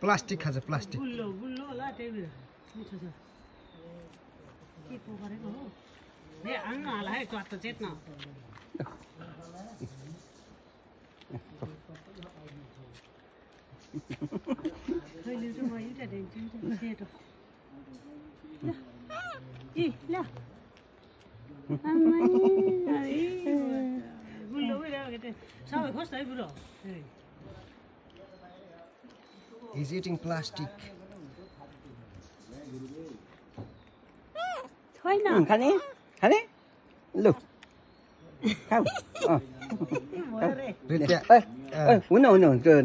Plastic खान्छ plastic. सबै खोज्छ है बुढो। He's eating plastic. Why not? Honey? Honey? Look. Come. oh. Come. Uno, uno, uno.